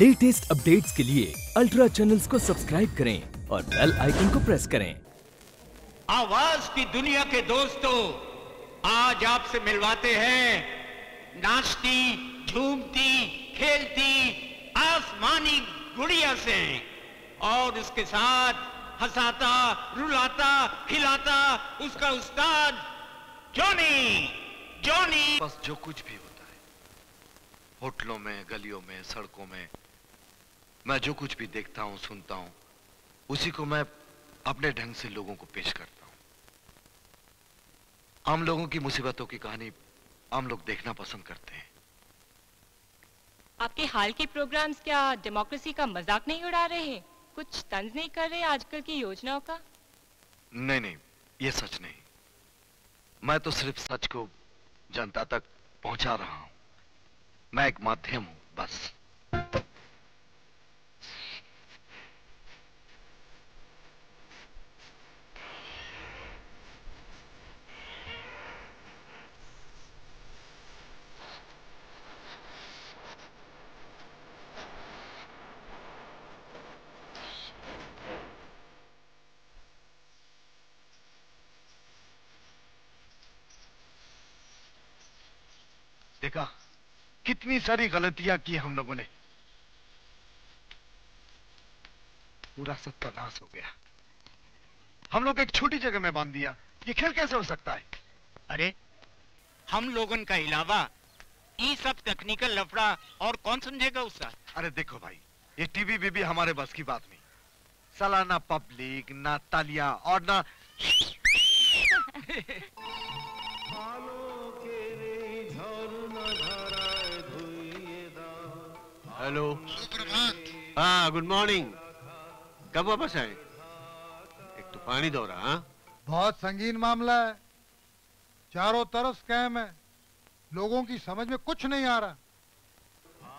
Latest updates के लिए ultra channels को सब्सक्राइब करें और बेल आइकन को प्रेस करें। आवाज़ की दुनिया के दोस्तों आज आपसे मिलवाते हैं नाचती झूमती खेलती आसमानी गुड़िया से और उसके साथ हंसाता रुलाता खिलाता उसका उस्ताद जॉनी जॉनी। बस जो कुछ भी होता है होटलों में गलियों में सड़कों में मैं जो कुछ भी देखता हूँ सुनता हूँ उसी को मैं अपने ढंग से लोगों को पेश करता हूँ। आम लोगों की मुसीबतों की कहानी आम लोग देखना पसंद करते हैं। आपके हाल के प्रोग्राम्स क्या डेमोक्रेसी का मज़ाक नहीं उड़ा रहे हैं? कुछ तंज नहीं कर रहे आजकल की योजनाओं का? नहीं नहीं ये सच नहीं। मैं तो सिर्फ़ सच को जनता तक पहुँचा रहा हूँ। मैं एक माध्यम हूँ बस। देखा कितनी सारी गलतियाँ की हम लोगों ने। पूरा सत्यानाश हो गया। हम लोग एक छोटी जगह में बाँध दिया। ये खेल कैसे हो सकता है? अरे हम लोगों का अलावा ये सब टेक्निकल लफड़ा और कौन समझेगा उसका? अरे देखो भाई ये टीवी भी, भी हमारे बस की बात नहीं। साला ना पब्लिक ना तालियाँ और ना हेलो। हाँ गुड मॉर्निंग कब वापस आए? एक तो पानी दो हाँ? बहुत संगीन मामला है। चारों तरफ़ स्कैम है। लोगों की समझ में कुछ नहीं आ रहा।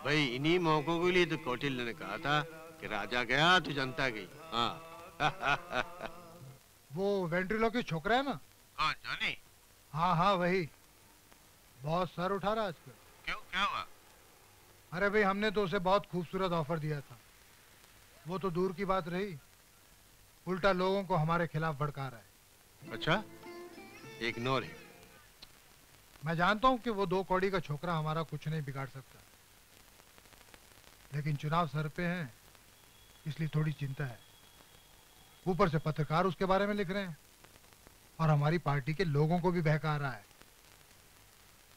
भाई इन्हीं मौकों के लिए तो कौटिल्य ने कहा था कि राजा गया तो जनता गई। हाँ। वो वेंट्रिलो की छोकरा है ना? कौन जानी। हाँ हाँ वही। बहुत सर उठा रहा है आजकल। क्यों क्या हुआ? अरे भाई हमने तो उसे बहुत खूबसूरत ऑफ़र दिया था। वो तो दूर की बात रही। उल्टा लोगों को हमारे खिलाफ भड़का रहा है। अच्छा? इग्नोर है। मैं जानता हूँ कि वो दो कौड़ी का छोकरा हमारा कुछ नहीं बिगाड़ सकता। लेकिन चुनाव सर पे हैं इसलिए थोड़ी चिंता है। ऊपर से पत्रकार उसके बारे में लिख रहे हैं। और हमारी पार्टी के लोगों को भी बहका रहा है।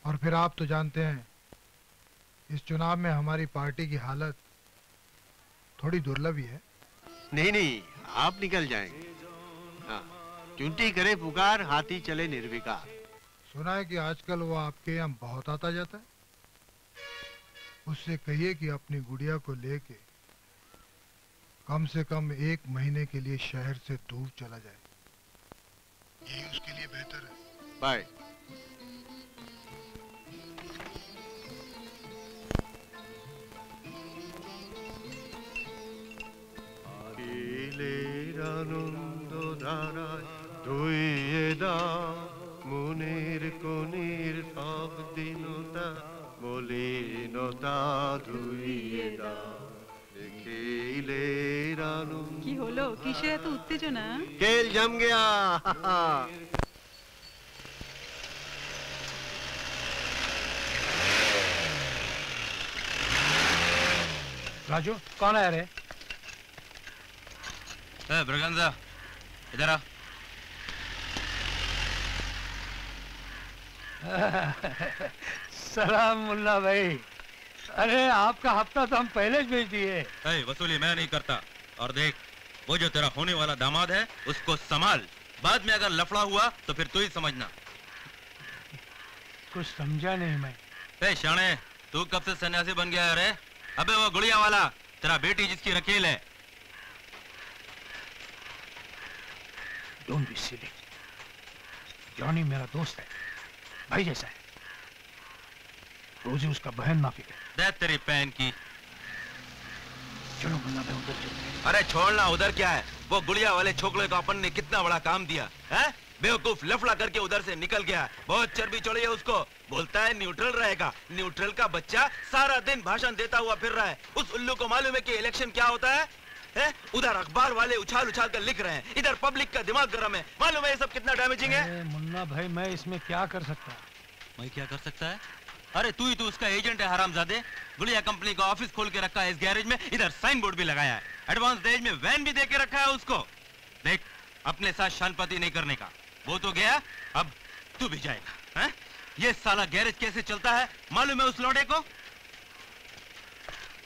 और फिर आप तो जानते हैं इस चुनाव में हमारी पार्टी की हालत थोड़ी दुर्लभ ही है। नहीं नहीं आप निकल जाएँगे। हाँ चुनती करे पुकार हाथी चले निर्विकार। सुना है कि आजकल वो आपके यहाँ बहुत आता जाता है। उससे कहिए कि अपनी गुड़िया को लेके कम से कम एक महीने के लिए शहर से दूर चला जाए। यही उसके लिए बेहतर है। बाय আনন্দ ধারায় ধুইয়ে দাও মনের কোণের সব দিনতা মলিনতা ধুইয়ে দাও দেখিলে আনন্দ কি হলো কিসের এত উত্তেজনা खेल जम गया राजू कौन आया रे ए, ब्रगंजा इधर आ सलाम मुल्ला भाई। अरे आपका हफ़्ता तो हम पहले ही भेज दिए। वसूली मैं नहीं करता। और देख वो जो तेरा होने वाला दामाद है उसको संभाल। बाद में अगर लफड़ा हुआ तो फिर तू ही समझना। कुछ समझा नहीं मैं। ए शाणे तू कब से सन्यासी बन गया अरे अबे वो गुड़िया वाला तेरा बेटी जिसकी रकेल है। डोंट बी सिली जॉनी मेरा दोस्त है। भाई जैसा है। रोजी उसका बहन माफ़ी है दे तेरी पैन की। चलो मुन्ना भाई उधर चलते अरे छोड़ना उधर क्या है? वो गुड़िया वाले छोकरे को अपन ने कितना बड़ा काम दिया है? बेवकूफ़ लफड़ा करके उधर से निकल गया बहुत चर्बी चढ़ी है उसको। बोलता है न्यूट्रल रहेगा। न्यूट्रल का बच्चा सारा दिन भाषण देता हुआ फिर रहा है। उस उल्लू को मालूम है कि इलेक्शन क्या होता है? है? उधर अखबार वाले उछाल उछाल कर लिख रहे हैं। इधर पब्लिक का दिमाग गर्म है। मालूम है ये सब कितना डैमेजिंग है? मुन्ना भाई मैं इसमें क्या कर सकता? मैं क्या कर सकता है? अरे तू ही तो उसका एजेंट है हरामजादे। गुड़िया कंपनी का ऑफ़िस खोल के रखा है इस गैरेज में। इधर साइन बोर्ड भी लगाया है। एडवांस दहेज में वैन भी दे के रखा है उसको। देख अपने साथ शानपति नहीं करने का। वो तो गया अब तू भी जाएगा। हैं? ये साला गैरेज कैसे चलता है? मालूम है उस लौड़े को?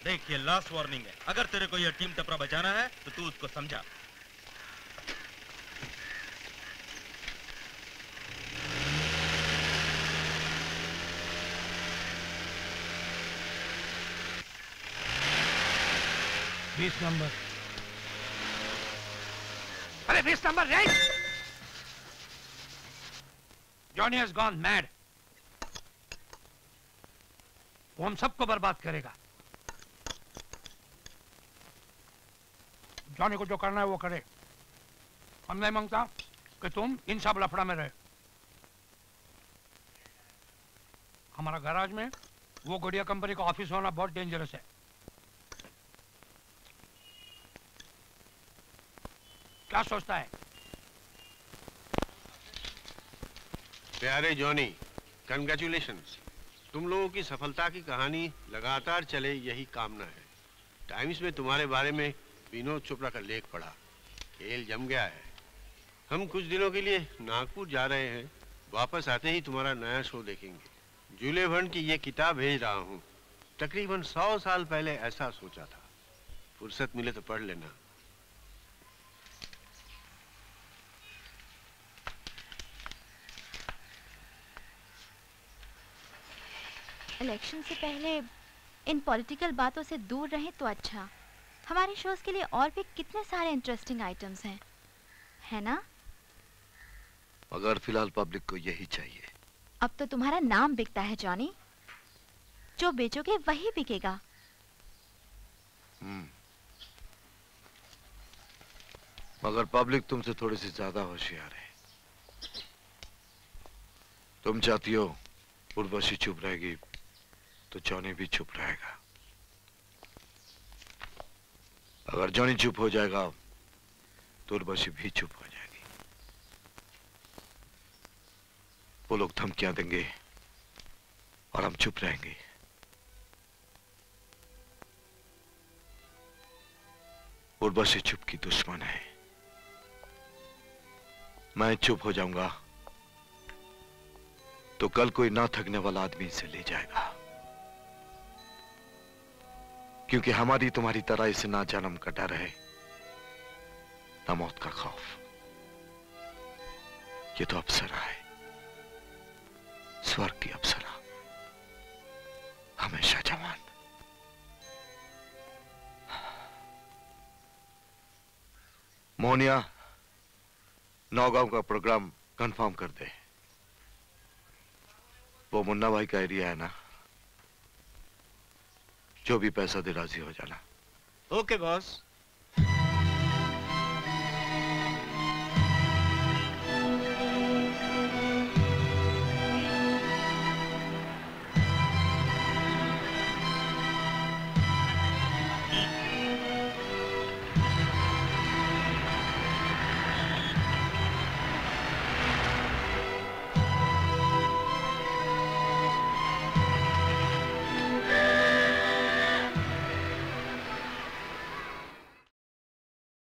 देख ये लास्ट वार्निंग है। अगर तेरे को ये टीम टपरा बचाना है तो तू उसको समझा। बीस नंबर। अरे बीस number right Johnny has gone mad वो हम सबको बर्बाद करेगा। जॉनी को जो करना है वो करे हम नहीं माँगता कि तुम इन सब लफड़ा में रहे हमारा गैराज में वो गुड़िया कंपनी का ऑफ़िस होना बहुत डेंजरस है क्या सोचता है प्यारे जॉनी कंग्रेचुलेशन तुम लोगों की सफलता की कहानी लगातार चले, यही कामना है। टाइम्स में तुम्हारे बारे में विनोद चोपड़ा का लेख पढ़ा। खेल जम गया है। हम कुछ दिनों के लिए नागपुर जा रहे हैं। वापस आते ही तुम्हारा नया शो देखेंगे। जूले भन की ये किताब भेज रहा हूँ। तकरीबन सौ साल पहले ऐसा सोचा था। फुर्सत मिले तो पढ़ लेना। इलेक्शन से पहले इन पॉलिटिकल बातों से दूर रहें तो अच्छा। हमारे शोज़ के लिए और भी कितने सारे इंटरेस्टिंग आइटम्स हैं। है ना? मगर फ़िलहाल पब्लिक को यही चाहिए। अब तो तुम्हारा नाम बिकता है जॉनी जो बेचोगे वही बिकेगा। हम्म। मगर पब्लिक तुमसे थोड़ी सी ज़्यादा होशियार है। तुम चाहती हो उर्वशी चुप रहेगी तो जॉनी भी चुप रहेगा। अगर जॉनी चुप हो जाएगा तो उर्वशी भी चुप हो जाएगी। वो लोग धमकियाँ देंगे और हम चुप रहेंगे। उर्वशी चुप की दुश्मन है। मैं चुप हो जाऊँगा तो कल कोई ना थकने वाला आदमी इसे ले जाएगा। क्योंकि हमारी तुम्हारी तरह इसे ना जन्म का डर है। ना मौत का खौफ। ये तो अप्सरा है। स्वर्ग की अप्सरा। हमेशा जवान। मोहनिया नौगांव का प्रोग्राम कंफर्म कर दे। वो मुन्ना भाई का एरिया है ना? जो भी पैसा दे राज़ी हो जाना। Okay boss